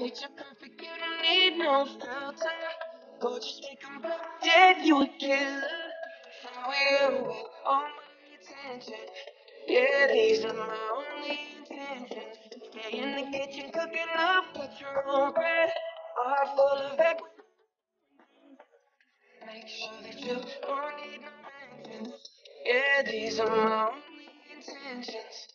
Picture perfect, you don't need no filter. Gorgeous, make 'em drop dead, you a killer. Now we're with all my attention. Yeah, these are my only intentions. Stay in the kitchen cooking up with your own bread. Heart full of egg. Make sure that you don't need no mentions. Yeah, these are my only intentions.